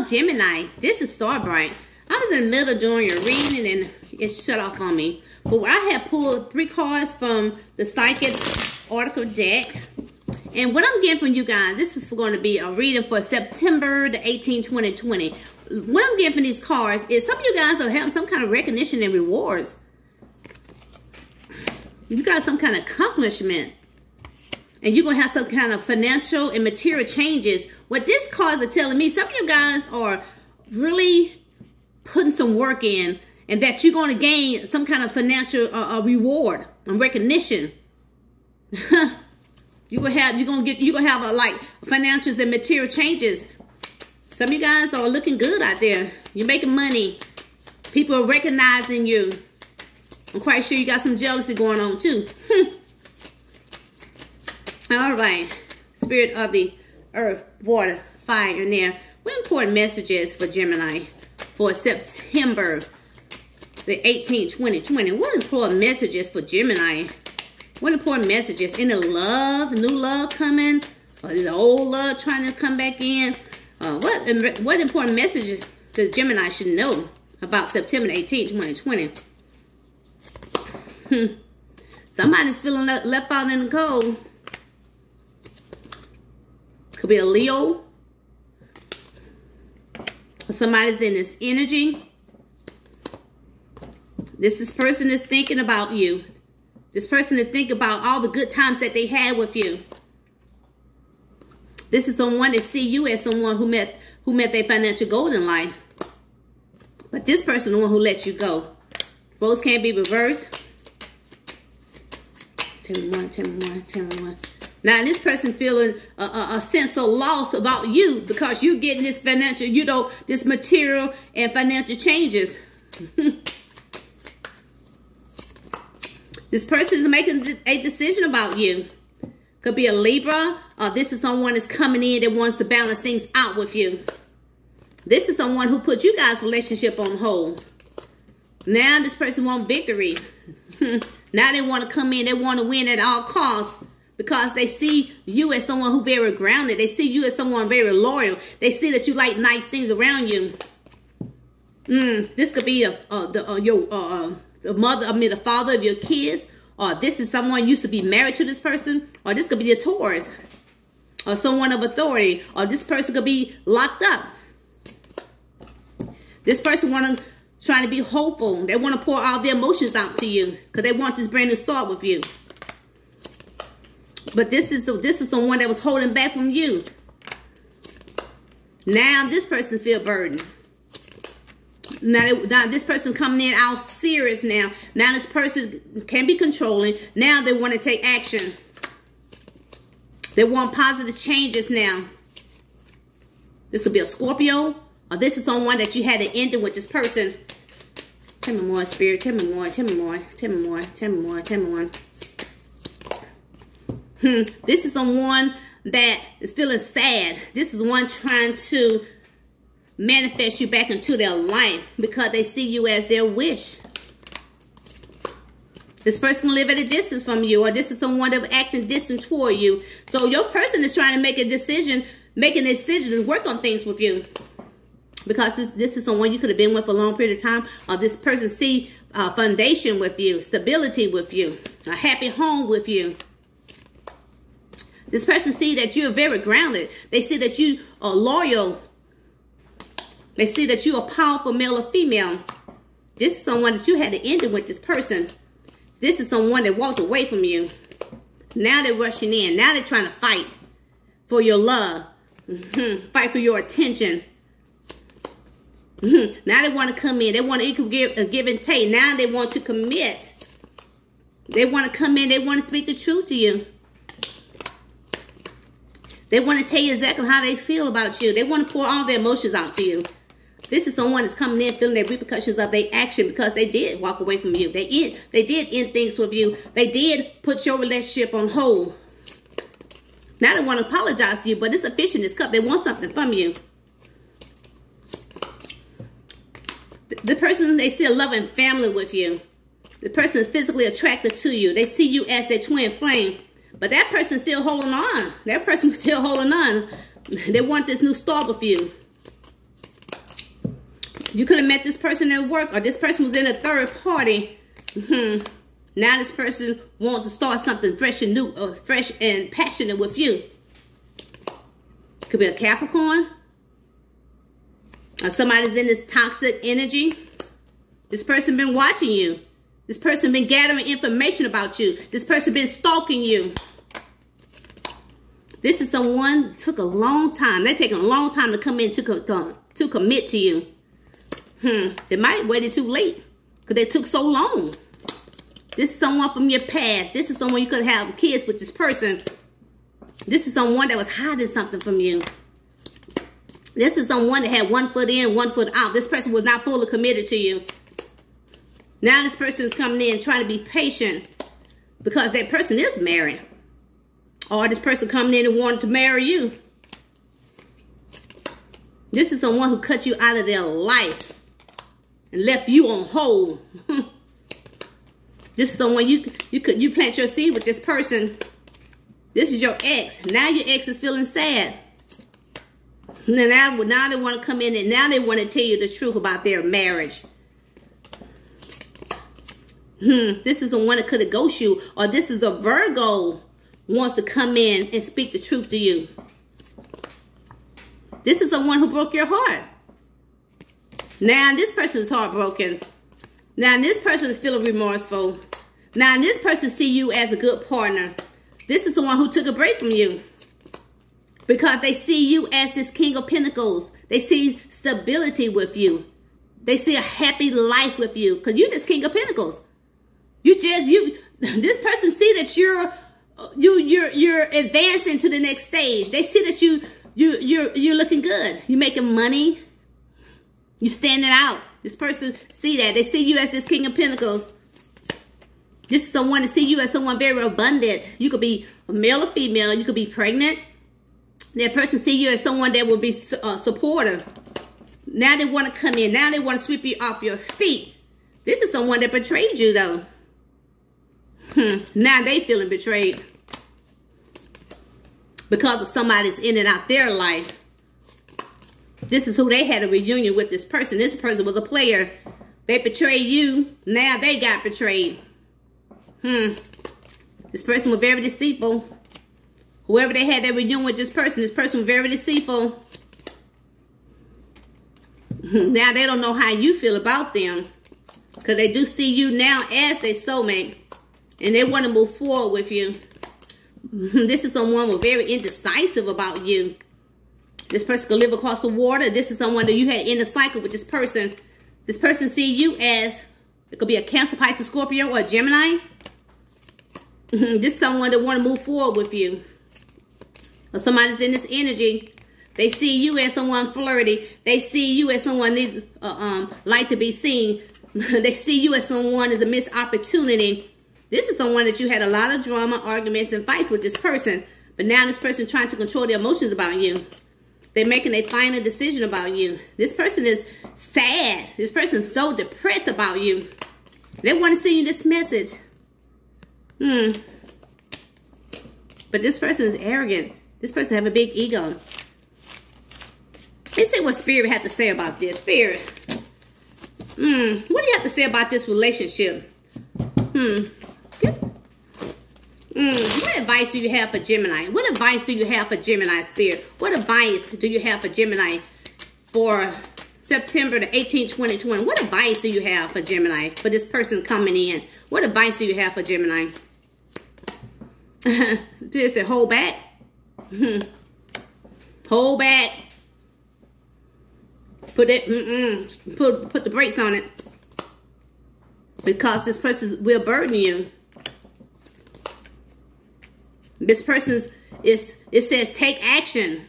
Oh, Gemini, this is Starbright. I was in the middle of doing your reading and it shut off on me. But I have pulled three cards from the Psychic Oracle deck. And what I'm getting from you guys, this is going to be a reading for September the 18, 2020. What I'm getting from these cards is some of you guys are having some kind of recognition and rewards. You got some kind of accomplishment. And you're going to have some kind of financial and material changes. What this cards are telling me, some of you guys are really putting some work in and that you're going to gain some kind of financial uh, uh, reward and recognition. you're gonna have you're gonna get you're gonna have a like financials and material changes. Some of you guys are looking good out there. You're making money. People are recognizing you. I'm quite sure you got some jealousy going on too. All right. Spirit of the earth, water, fire, and air. What important messages for Gemini for September the 18th, 2020? What important messages for Gemini? What important messages? Any love, new love coming? Or is the old love trying to come back in? Uh, what, what important messages does Gemini should know about September 18th, 2020? Hmm. Somebody's feeling left out in the cold. Could be a Leo. Somebody's in this energy. This is person is thinking about you. This person is thinking about all the good times that they had with you. This is someone that see you as someone who met who met their financial goal in life. But this person the one who let you go. Both can't be reversed. Tell me one, tell me one, tell me one. Now, this person feeling a, a, a, sense of loss about you because you're getting this financial, you know, this material and financial changes. this person is making a decision about you. Could be a Libra, or this is someone that's coming in that wants to balance things out with you. This is someone who put you guys' relationship on hold. Now this person wants victory. now they want to come in, they want to win at all costs because they see you as someone who very grounded. They see you as someone very loyal. They see that you like nice things around you. Mm, this could be a, the, your the mother, I mean the father of your kids, or this is someone used to be married to this person, or this could be a Taurus, or someone of authority, or this person could be locked up. This person want to trying to be hopeful. They want to pour all their emotions out to you because they want this brand new start with you. But this is this is someone that was holding back from you. Now this person feel burdened. Now, now this person coming in all serious now. Now this person can be controlling. Now they want to take action. They want positive changes now. This will be a Scorpio. Or this is someone that you had to end it with this person. Tell me more, Spirit. Tell me more. Tell me more. Tell me more. Tell me more. Tell me more. Hmm. This is someone that is feeling sad. This is one trying to manifest you back into their life because they see you as their wish. This person can live at a distance from you or this is someone that acting distant toward you. So your person is trying to make a decision, making a decision to work on things with you. Because this, this is someone you could have been with for a long period of time or this person see a foundation with you, stability with you, a happy home with you. This person see that you're very grounded. They see that you are loyal. They see that you're powerful male or female. This is someone that you had to end it with this person. This is someone that walked away from you. Now they're rushing in. Now they're trying to fight for your love. Mm-hmm. Fight for your attention. Mm-hmm. Now they want to come in. They want to give, uh, give and take. Now they want to commit. They want to come in. They want to speak the truth to you. They want to tell you exactly how they feel about you. They want to pour all their emotions out to you. This is someone that's coming in feeling the repercussions of their action because they did walk away from you. They end, they did end things with you. They did put your relationship on hold. Now they want to apologize to you, but it's a fish in this cup. They want something from you. The person, they see a loving family with you. The person is physically attracted to you. They see you as their twin flame. But that person's still holding on. That person's still holding on. They want this new start with you. You could have met this person at work or this person was in a third party. Hmm. Now this person wants to start something fresh and new, or fresh and passionate with you. Could be a Capricorn. Or somebody's in this toxic energy. This person been watching you. This person been gathering information about you. This person been stalking you. This is someone took a long time. They're taking a long time to come in to, to, to commit to you. Hmm. They might waited too late because they took so long. This is someone from your past. This is someone you could have kids with this person. This is someone that was hiding something from you. This is someone that had one foot in, one foot out. This person was not fully committed to you. Now this person is coming in trying to be patient because that person is married. Or this person coming in and wanting to marry you. This is someone who cut you out of their life and left you on hold. this is someone you you could you plant your seed with this person. This is your ex. Now your ex is feeling sad. Now, now they want to come in and now they want to tell you the truth about their marriage. Hmm, this is a one that could have ghost you, or this is a Virgo wants to come in and speak the truth to you. This is someone who broke your heart. Now this person is heartbroken. Now this person is feeling remorseful. Now this person see you as a good partner. This is the one who took a break from you. Because they see you as this king of pentacles. They see stability with you. They see a happy life with you. Because you're this king of pentacles. You just, you, this person see that you're, you, you're, you're advancing to the next stage. They see that you, you, you're, you're looking good. You're making money. You standing out. This person see that. They see you as this king of pentacles. This is someone to see you as someone very abundant. You could be a male or female. You could be pregnant. That person see you as someone that will be uh, supportive. Now they want to come in. Now they want to sweep you off your feet. This is someone that betrayed you though. Hmm. Now they feeling betrayed. Because of somebody's in and out their life. This is who they had a reunion with this person. This person was a player. They betrayed you. Now they got betrayed. Hmm. This person was very deceitful. Whoever they had that reunion with this person, this person was very deceitful. Now they don't know how you feel about them. Because they do see you now as their soulmate. And they want to move forward with you. This is someone who's very indecisive about you. This person could live across the water. This is someone that you had in a cycle with this person. This person see you as, it could be a Cancer, Pisces, Scorpio, or Gemini. this is someone that want to move forward with you. Or somebody's in this energy. They see you as someone flirty. They see you as someone need, uh, um, like to be seen. they see you as someone as a missed opportunity. This is someone that you had a lot of drama, arguments, and fights with this person. But now this person trying to control their emotions about you. They're making a final decision about you. This person is sad. This person is so depressed about you. They want to send you this message. Hmm. But this person is arrogant. This person have a big ego. Let's see what Spirit had to say about this. Spirit. Hmm. What do you have to say about this relationship? Hmm. Advice do you have for Gemini? What advice do you have for Gemini Spirit? What advice do you have for Gemini for September the 18th, 2020? What advice do you have for Gemini, for this person coming in? What advice do you have for Gemini? Spirit said, hold back. hold back. Put it, mm -mm, put, put the brakes on it. Because this person will burden you. This person's is it says take action.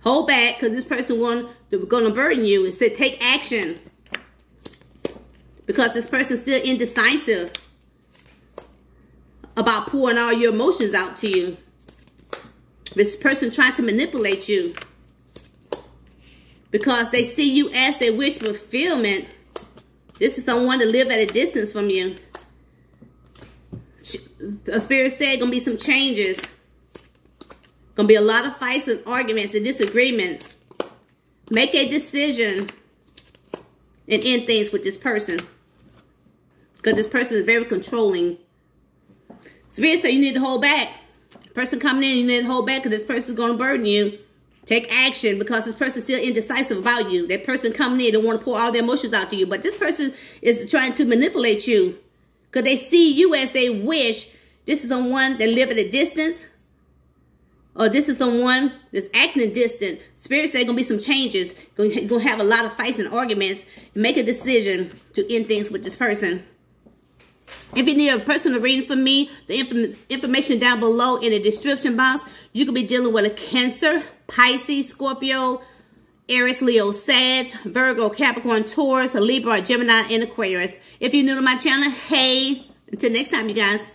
Hold back because this person want they're gonna burden you. It said take action. Because this person's still indecisive about pouring all your emotions out to you. This person trying to manipulate you. Because they see you as their wish fulfillment. This is someone to live at a distance from you the spirit said gonna be some changes. Gonna be a lot of fights and arguments and disagreements. Make a decision. and end things with this person. Because this person is very controlling. Spirit said you need to hold back. Person coming in, you need to hold back because this person is going to burden you. Take action because this person is still indecisive about you. That person coming in, don't want to pour all their emotions out to you. But this person is trying to manipulate you because they see you as they wish. This is someone that live at a distance. Or this is someone that's acting distant. Spirit said going to be some changes. Going to have a lot of fights and arguments. Make a decision to end things with this person. If you need a personal reading from me, the information down below in the description box. You could be dealing with a Cancer, Pisces, Scorpio, Aries, Leo, Sag, Virgo, Capricorn, Taurus, Libra, Gemini, and Aquarius. If you're new to my channel, hey, until next time, you guys.